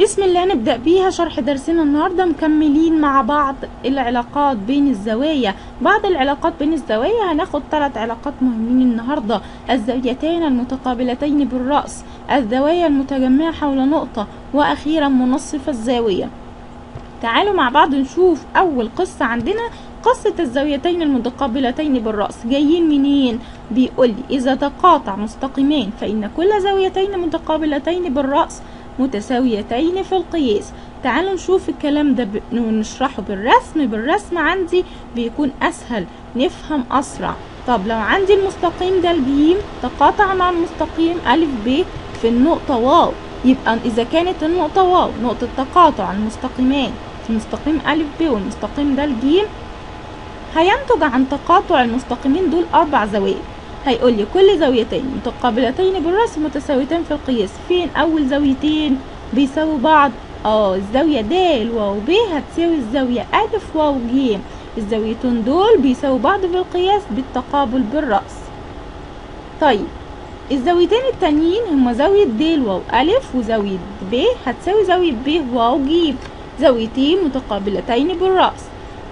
بسم الله نبدأ بيها شرح درسنا النهاردة. مكملين مع بعض العلاقات بين الزوايا. بعض العلاقات بين الزوايا هناخد ثلاث علاقات مهمين النهاردة. الزاويتين المتقابلتين بالرأس الزوايا المتجمعة حول نقطة وأخيرا منصف الزاوية. تعالوا مع بعض نشوف أول قصة عندنا. قصة الزاويتين المتقابلتين بالرأس جايين منين؟ بيقول إذا تقاطع مستقيمين فإن كل زاويتين متقابلتين بالرأس متساويتين في القياس. تعالوا نشوف الكلام ده ب... ونشرحه بالرسم. بالرسم عندي بيكون أسهل. نفهم أسرع. طب لو عندي المستقيم دال جيم تقاطع مع المستقيم ألف ب في النقطة واو. يبقى إذا كانت النقطة واو نقطة تقاطع المستقيمين. في المستقيم ألف ب والمستقيم دال جيم. هينتج عن تقاطع المستقيمين دول أربع زوايا. هيقول لي كل زاويتين متقابلتين بالرأس متساويتين في القياس. فين أول زاويتين بيساووا بعض؟ آه الزاوية د واو ب هتساوي الزاوية ألف واو ج. الزاويتين دول بيساووا بعض في القياس بالتقابل بالرأس. طيب الزاويتين التانيين هما زاوية د واو ألف وزاوية ب هتساوي زاوية ب واو ج. زاويتين متقابلتين بالرأس.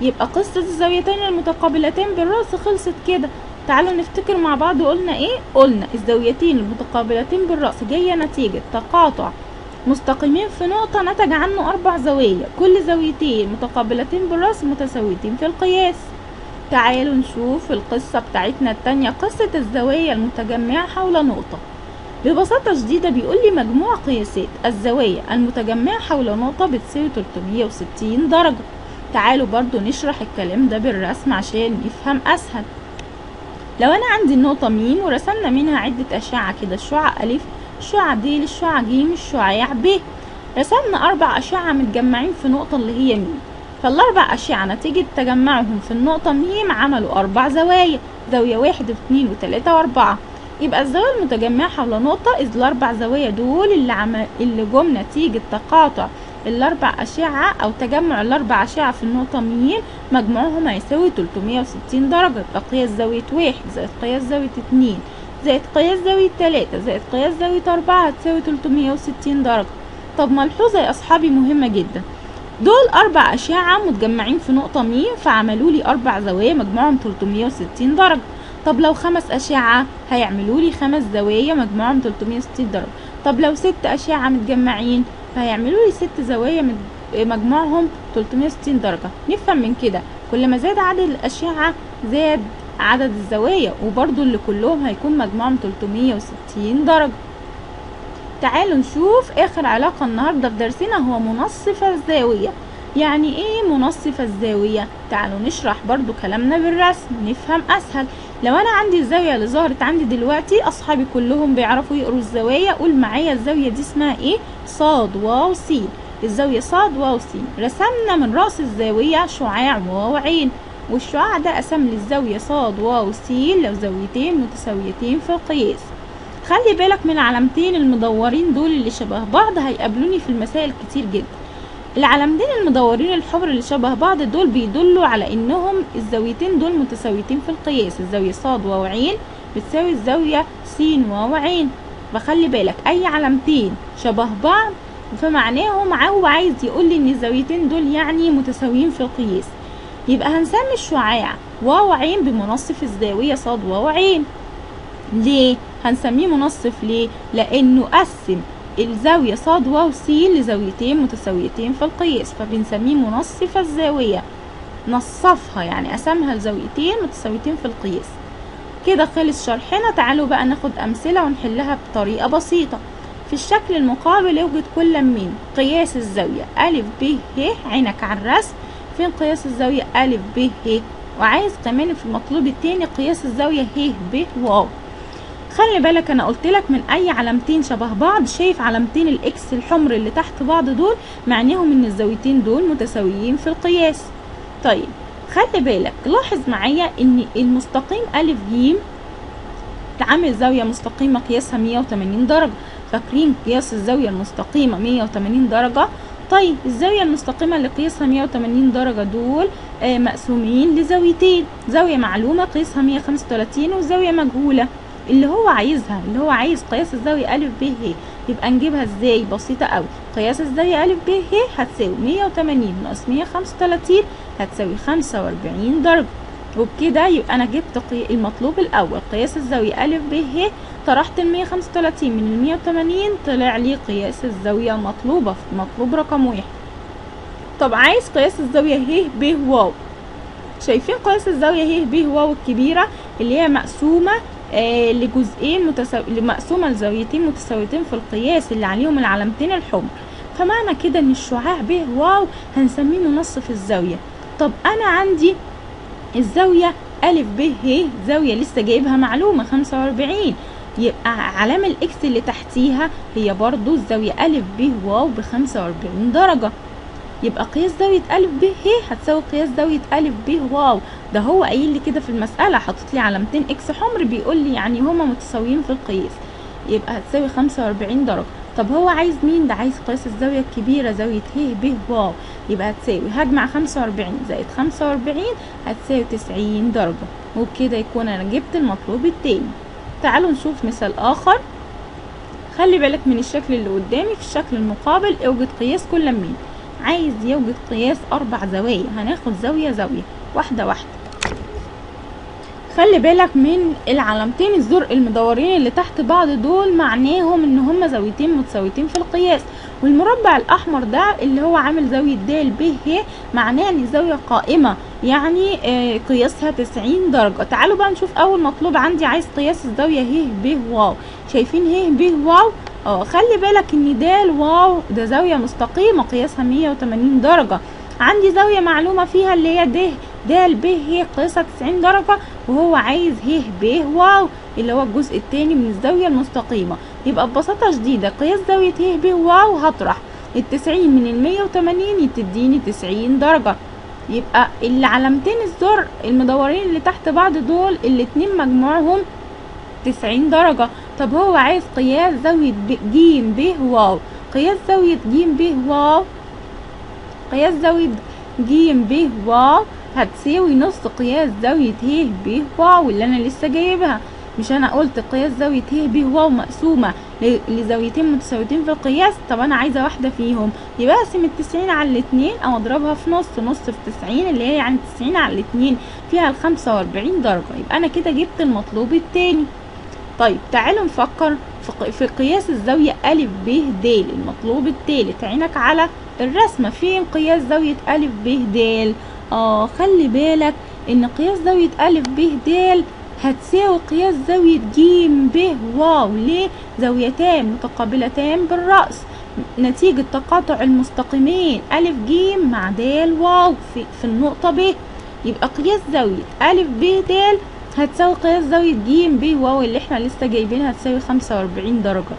يبقى قصة الزاويتين المتقابلتين بالرأس خلصت كده. تعالوا نفتكر مع بعض قلنا إيه؟ قلنا الزاويتين المتقابلتين بالرأس جاية نتيجة تقاطع مستقيمين في نقطة نتج عنه أربع زوايا. كل زاويتين متقابلتين بالرأس متساويتين في القياس. تعالوا نشوف القصة بتاعتنا التانية قصة الزوايا المتجمعة حول نقطة. ببساطة شديدة بيقول لي مجموع قياسات. الزوايا المتجمعة حول نقطة بتساوي 360 درجة. تعالوا برضو نشرح الكلام ده بالرسم عشان نفهم أسهل. لو أنا عندي النقطة ميم ورسمنا منها عدة أشعة كده الشعاع ألف الشعاع د الشعاع ج الشعاع ب. رسمنا أربع أشعة متجمعين في نقطة اللي هي ميم. فالأربع أشعة نتيجة تجمعهم في النقطة ميم عملوا أربع زوايا زاوية واحد واثنين وتلاتة وأربعة. يبقى الزاوية المتجمعة حول نقطة إذ الأربع زوايا دول اللي عمل اللي جم نتيجة تقاطع الأربع أشعة أو تجمع الأربع أشعة في النقطة ميم مجموعهم هيساوي 360 درجة. يبقى قياس زاوية واحد زائد قياس زاوية اتنين زائد قياس زاوية تلاتة زائد قياس زاوية أربعة هتساوي 360 درجة. طب ملحوظة يا أصحابي مهمة جدا. دول أربع أشعة متجمعين في نقطة ميم فعملوا لي أربع زوايا مجموعهم 360 درجة. طب لو خمس أشعة هيعملوا لي خمس زوايا مجموعهم 360 درجة. طب لو ست أشعة متجمعين فهيعملوا لي ست زوايا مجموعهم 360 درجة. نفهم من كده. كل ما زاد عدد الأشعة زاد عدد الزوايا وبرضو اللي كلهم هيكون مجموعهم 360 درجة. تعالوا نشوف آخر علاقة النهاردة في درسنا هو منصف الزاوية يعني إيه منصف الزاوية؟ تعالوا نشرح برضو كلامنا بالرسم نفهم أسهل. لو أنا عندي الزاوية اللي ظهرت عندي دلوقتي أصحابي كلهم بيعرفوا يقروا الزوايا قول معايا الزاوية دي اسمها إيه؟ صاد واو سين. الزاوية صاد واو سين. رسمنا من رأس الزاوية شعاع واو عين. والشعاع ده قسم لي الزاوية صاد واو سين. لزاويتين متساويتين في القياس. خلي بالك من العلامتين المدورين دول اللي شبه بعض هيقابلوني في المسائل كتير جدا. العلامتين المدورين الحمر اللي شبه بعض دول بيدلوا على إنهم الزاويتين دول متساويتين في القياس الزاوية صاد واو عين بتساوي الزاوية س واو عين فخلي بالك أي علامتين شبه بعض فمعناهم هو عايز يقول لي إن الزاويتين دول يعني متساويين في القياس. يبقى هنسمي الشعاع واو عين بمنصف الزاوية صاد واو عين ليه؟ هنسميه منصف ليه؟ لأنه قسم الزاوية صاد واو س لزاويتين متساويتين في القياس فبنسميه منصف الزاوية. نصفها يعني قسمها لزاويتين متساويتين في القياس. كده خلص شرحنا. تعالوا بقى ناخد أمثلة ونحلها بطريقة بسيطة. في الشكل المقابل يوجد كل من قياس الزاوية أ ب ه عينك على الرسم فين قياس الزاوية أ ب ه؟ وعايز كمان في المطلوب التاني قياس الزاوية ه ب واو. خلي بالك أنا قلت لك من أي علامتين شبه بعض شايف علامتين الإكس الحمر اللي تحت بعض دول معناهم إن الزاويتين دول متساويين في القياس. طيب خلي بالك لاحظ معايا إن المستقيم ا ج عامل زاوية مستقيمة قياسها 180 درجة. فاكرين قياس الزاوية المستقيمة 180 درجة؟ طيب الزاوية المستقيمة اللي قياسها 180 درجة دول آه مقسومين لزاويتين. زاوية معلومة قياسها 135 وزاوية مجهولة. اللي هو عايزها اللي هو عايز قياس الزاوية أ ب ه يبقى نجيبها إزاي؟ بسيطة قوي قياس الزاوية أ ب ه هتساوي 180 ناقص 135 هتساوي 45 درجة. وبكده يبقى أنا جبت. المطلوب الأول. قياس الزاوية أ ب ه طرحت ال 135 من ال 180 طلع لي قياس الزاوية المطلوبة مطلوب رقم واحد. طب عايز قياس الزاوية ه ب واو. شايفين قياس الزاوية ه ب واو الكبيرة اللي هي مقسومة لجزئين متساو... مقسومة لزاويتين متساويتين في القياس اللي عليهم العلامتين الحمر. فمعنى كده إن الشعاع ب واو هنسميه منصف الزاوية. طب أنا عندي الزاوية أ ب ه زاوية لسه جايبها معلومة خمسة وأربعين. يبقى علامة ال X اللي تحتيها هي برضو الزاوية أ ب واو بخمسة وأربعين درجة. يبقى قياس زاوية أ ب ه هتساوي قياس زاوية أ ب واو. ده هو قايل لي كده في المسألة حاطط لي علامتين X حمر بيقول لي يعني هما متساويين في القياس. يبقى هتساوي خمسة وأربعين درجة. طب هو عايز مين؟ ده عايز قياس الزاوية الكبيرة زاوية ه ب واو. يبقى هتساوي هجمع خمسة وأربعين زائد خمسة وأربعين هتساوي تسعين درجة. وبكده يكون أنا جبت المطلوب التاني. تعالوا نشوف مثال آخر. خلي بالك من الشكل اللي قدامي في الشكل المقابل أوجد قياس كل من. عايز يوجد قياس أربع زوايا. هناخد زاوية زاوية واحدة واحدة. خلي بالك من العلامتين الزرق المدورين اللي تحت بعض دول معناهم إن هما زاويتين متساويتين في القياس. والمربع الأحمر ده اللي هو عامل زاوية د ب ه معناه إن الزاوية قائمة. يعني آه قياسها 90 درجة. تعالوا بقى نشوف أول مطلوب عندي. عايز قياس الزاوية ه ب واو. شايفين ه ب واو؟ آه خلي بالك إن د واو ده زاوية مستقيمة قياسها 180 درجة. عندي زاوية معلومة فيها اللي هي د د ب ه قياسها 90 درجة وهو عايز ه ب واو اللي هو الجزء التاني من الزاوية المستقيمة. يبقى ببساطة شديدة قياس زاوية ه ب واو هطرح. التسعين من المية وتمانين تديني تسعين درجة. يبقى العلامتين الزرق المدورين اللي تحت بعض دول الاتنين مجموعهم تسعين درجة. طب هو عايز قياس زاوية ج ب واو. قياس زاوية ج ب واو. قياس زاوية ج ب واو هتساوي نص قياس زاوية ه ب واو اللي أنا لسه جايبها. مش أنا قلت قياس زاوية ه ب واو مقسومة لزاويتين متساويتين في القياس؟ طب أنا عايزة واحدة فيهم. يبقى أقسم التسعين على الاتنين أو أضربها في نص نص في تسعين اللي هي يعني تسعين على الاتنين فيها الخمسة وأربعين درجة. يبقى أنا كده جبت المطلوب التاني. طيب تعالوا نفكر في قياس الزاوية أ ب د المطلوب التالت عينك على الرسمة. فين قياس زاوية أ ب د؟ آه خلي بالك إن قياس زاوية أ ب د هتساوي قياس زاوية ج ب. واو ليه؟ زاويتان متقابلتان بالرأس. نتيجة تقاطع المستقيمين. أ ج مع د. واو في, في النقطة ب. يبقى قياس زاوية أ ب د هتساوي قياس زاوية ج ب واو اللي إحنا لسه جايبينها هتساوي خمسة وأربعين درجة.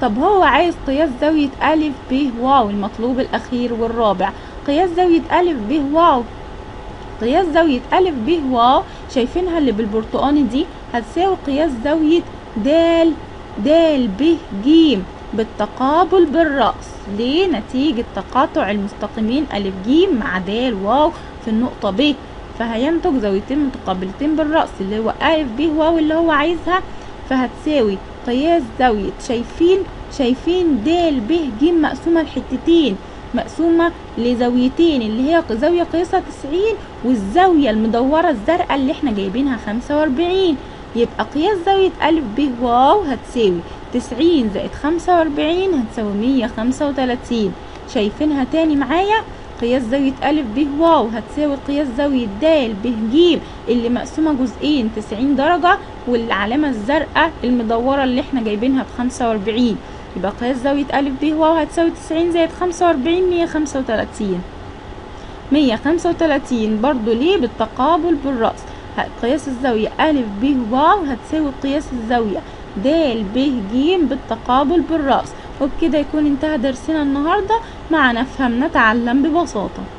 طب هو عايز قياس زاوية أ ب واو المطلوب الأخير والرابع. قياس زاوية أ ب واو قياس زاوية أ ب واو شايفينها اللي بالبرتقاني دي؟ هتساوي قياس زاوية د د ب ج بالتقابل بالرأس. ليه؟ نتيجة تقاطع المستقيمين أ ج مع د واو في النقطة ب فهينتج زاويتين متقابلتين بالرأس اللي هو أ ب واو اللي هو عايزها فهتساوي قياس زاوية شايفين شايفين د ب ج مقسومة لحتتين مقسومة لزاويتين اللي هي زاوية قياسها تسعين والزاوية المدورة الزرقاء اللي إحنا جايبينها خمسة وأربعين. يبقى قياس زاوية أ ب واو هتساوي تسعين زائد خمسة وأربعين هتساوي مية خمسة وتلاتين. شايفينها تاني معايا؟ قياس زاوية أ ب واو هتساوي قياس زاوية د ب ج اللي مقسومة جزئين تسعين درجة والعلامة الزرقاء المدورة اللي إحنا جايبينها بخمسة وأربعين. يبقى قياس زاوية أ ب واو هتساوي تسعين زائد خمسة وأربعين مية خمسة وتلاتين. مية خمسة وتلاتين برضو ليه؟ بالتقابل بالرأس. قياس الزاوية أ ب واو هتساوي قياس الزاوية د ب ج بالتقابل بالرأس. وبكده يكون انتهى درسنا النهاردة. معنا فهم نتعلم ببساطة.